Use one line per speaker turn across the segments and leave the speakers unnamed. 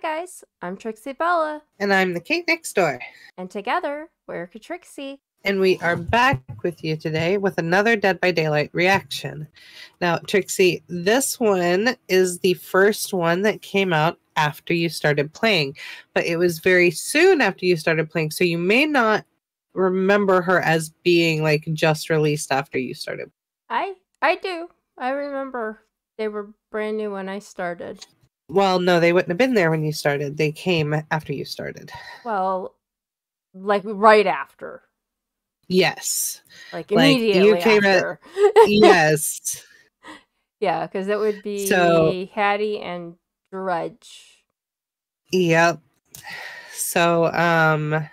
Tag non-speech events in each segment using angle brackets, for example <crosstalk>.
guys, I'm Trixiebella,
And I'm the Kate next door.
and together we're Trixie.
And we are back with you today with another Dead by Daylight reaction. Now, Trixie, this one is the first one that came out after you started playing, but it was very soon after you started playing. So you may not remember her as being like just released after you started.
I I do. I remember they were brand new when I started.
Well, no, they wouldn't have been there when you started. They came after you started.
Well, like right after,
Yes.
like
Like, you
immediately
came at- yes. <laughs>
yeah, because it would be
So-
Haddie and Drudge.
Yep. So, um,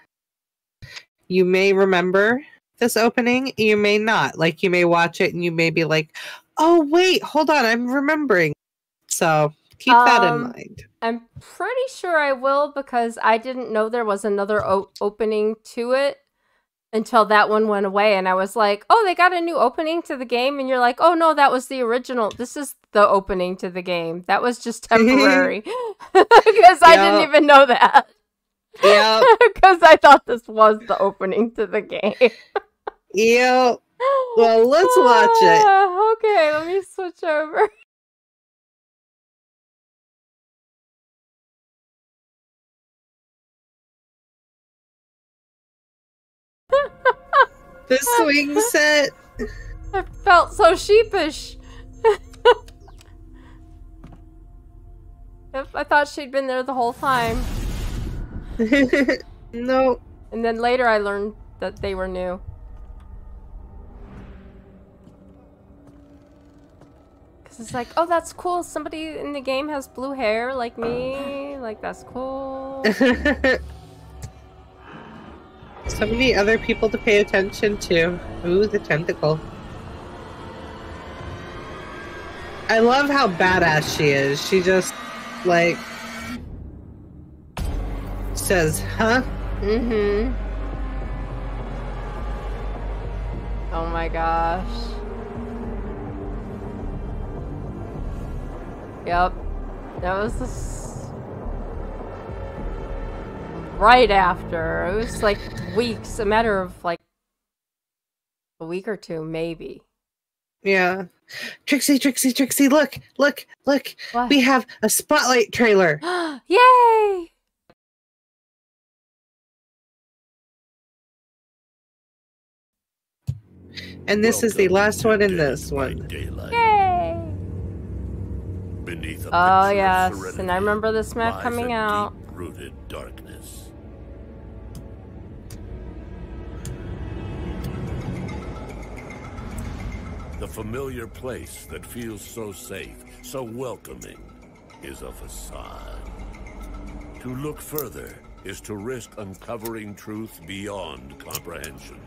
you may remember this opening, you may not. Like, you may watch it and you may be like, oh, wait, hold on, I'm remembering. So, keep that in
Um,
mind.
I'm pretty sure I will because I didn't know there was another o- opening to it until that one went away. And I was like, oh, they got a new opening to the game. And you're like, oh, no, that was the original. This is the opening to the game. That was just <laughs> temporary. <laughs> Because I didn't even know that.
Yep.
Because <laughs> I thought this was the opening to the game.
Yep. Well, let's watch it.
Ah, Okay, let me switch over.
The swing set.
I felt so sheepish. I thought she'd been there the whole time. <laughs>
no.
And then later I learned that they were new. Because it's like, oh, that's cool. Somebody in the game has blue hair like me. Like, that's cool. <laughs>
so many other people to pay attention to. Ooh, the tentacle. I love how badass she is. She just, like, says, huh?
Mm hmm. Oh my gosh. Yep. That was this. Right after. It was like weeks, a matter of like a week or two, maybe.
Yeah. Trixie, Trixie, Trixie, look, look, look.
What?
We have a spotlight trailer. <gasps>
Yay!
And this is the last one in this
by
one.
Daylight.
Yay!
Beneath a
Oh,
picture of
yes, and I remember this map coming out.
Deep-rooted darkness. The familiar place that feels so safe, so welcoming, is a facade. To look further is to risk uncovering truth beyond comprehension.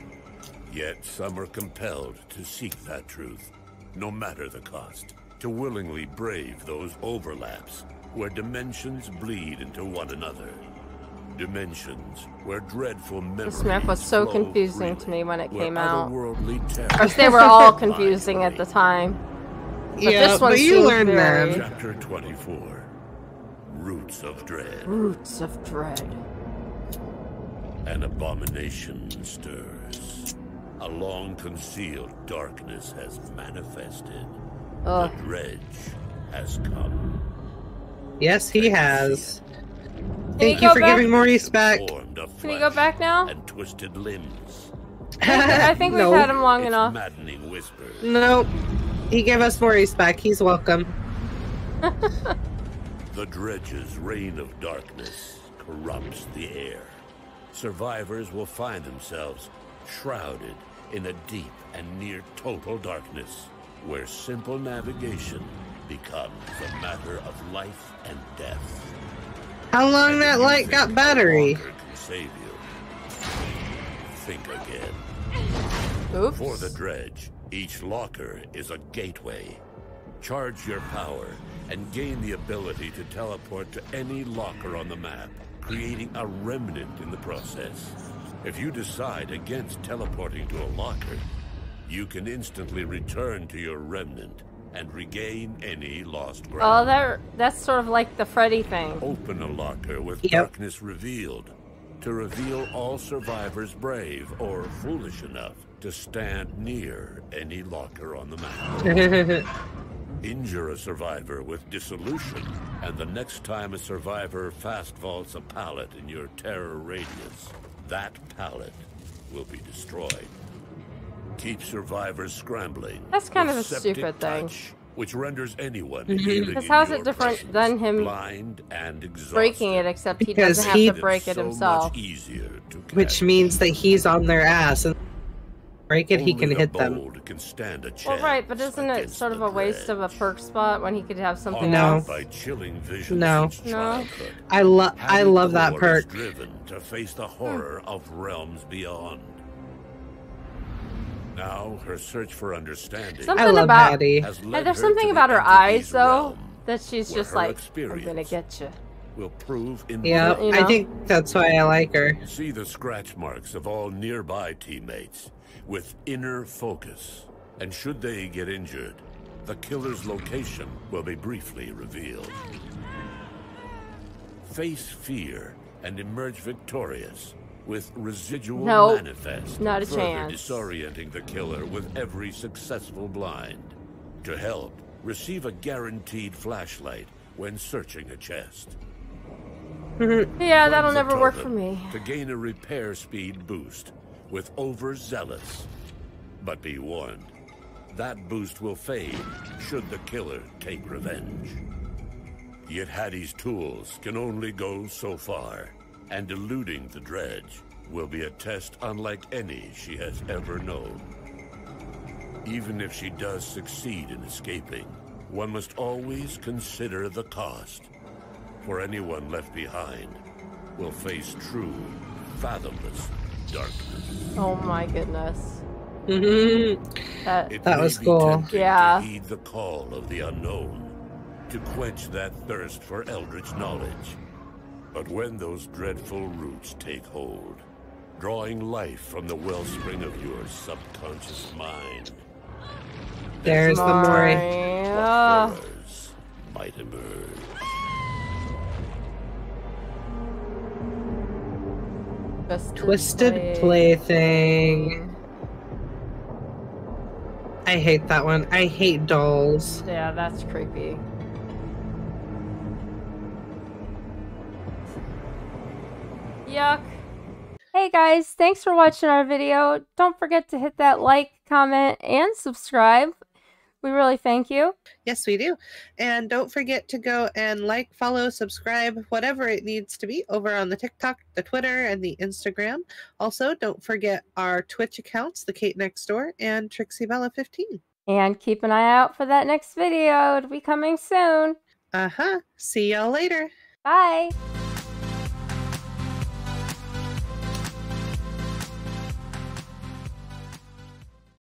Yet some are compelled to seek that truth, no matter the cost, to willingly brave those overlaps where dimensions bleed into one another. Dimensions where dreadful memories
This map was so
flow
confusing to me when it came out.
otherworldly
Of course, they were all confusing at the time. But
yeah,
this one
but you
seems
learned
very-
them.
Chapter 24 Roots of Dread.
Roots of Dread.
An abomination stirs. A long concealed darkness has manifested.
Ugh.
The dredge has come.
Yes, he has.
Can
Thank
you
you for
back?
giving Maurice back.
Can you go back now?
And twisted limbs.
I think we've
No.
had him long
Its
enough.
maddening whispers.
Nope. He gave us Maurice back. He's welcome. <laughs>
The dredge's reign of darkness corrupts the air. Survivors will find themselves shrouded in a deep and near total darkness, where simple navigation becomes a matter of life and death.
How long
And
that light got battery?
save you. Think again.
Oops.
For the dredge, each locker is a gateway. Charge your power and gain the ability to teleport to any locker on the map, creating a remnant in the process. If you decide against teleporting to a locker, you can instantly return to your remnant and regain any lost ground.
Oh,
ground.
that that's sort of like the Freddy thing.
Open a locker with
Yep.
darkness revealed to reveal all survivors brave or foolish enough to stand near any locker on the map. <laughs> Injure a survivor with dissolution, and the next time a survivor fast vaults a pallet in your terror radius, that pallet will be destroyed. Keep survivors scrambling.
That's kind
with
of a
septic
stupid thing.
touch, Which renders anyone
Mhm.
Because how's it different
presence
than him
blind and exhausted.
Breaking it, except he
Because
doesn't have to break it
so
himself.
Much easier to
Which means that he's on their ass and break it, he can
the
hit them.
bold Can stand a
Well, right, but isn't it sort of a waste of a perk spot when he could have something
No.
else?
By chilling visions
No.
No.
I love I love that
Core is
perk.
driven to face the horror of realms beyond. Now her search for understanding
Something
I love
about-
Haddie.
has
Hey,
led
there's something about her eyes, though, that she's just like, I'm gonna get you.
Will prove in
Yeah,
invaluable.
You
I think that's why I like her.
See the scratch marks of all nearby teammates with inner focus. And should they get injured, the killer's location will be briefly revealed. Face fear and emerge victorious with residual
Nope,
manifest.
not a
further
chance.
disorienting the killer with every successful blind. To help, receive a guaranteed flashlight when searching a chest. <laughs>
Yeah, that'll never work for me.
To gain a repair speed boost with overzealous. But be warned, that boost will fade should the killer take revenge. Yet Haddie's tools can only go so far, and eluding the dredge will be a test unlike any she has ever known. Even if she does succeed in escaping, one must always consider the cost. For anyone left behind will face true, fathomless darkness.
Oh my goodness.
Mhm.
That,
It
That
may
was
be
cool.
tempting
Yeah.
To heed the call of the unknown, to quench that thirst for eldritch knowledge. But when those dreadful roots take hold, drawing life from the wellspring of your subconscious mind,
There's the Mori.
what might emerge.
Twisted,
Twisted Plaything. I hate that one. I hate dolls.
Yeah, that's creepy. Yuck. Hey guys, thanks for watching our video. Don't forget to hit that like, comment, and subscribe. We really thank you.
Yes, we do. And don't forget to go and like, follow, subscribe, whatever it needs to be over on the TikTok, the Twitter, and the Instagram. Also, don't forget our Twitch accounts, the Kate Next Door and Trixiebella 15.
And keep an eye out for that next video. It'll be coming soon.
Uh huh. See y'all later.
Bye.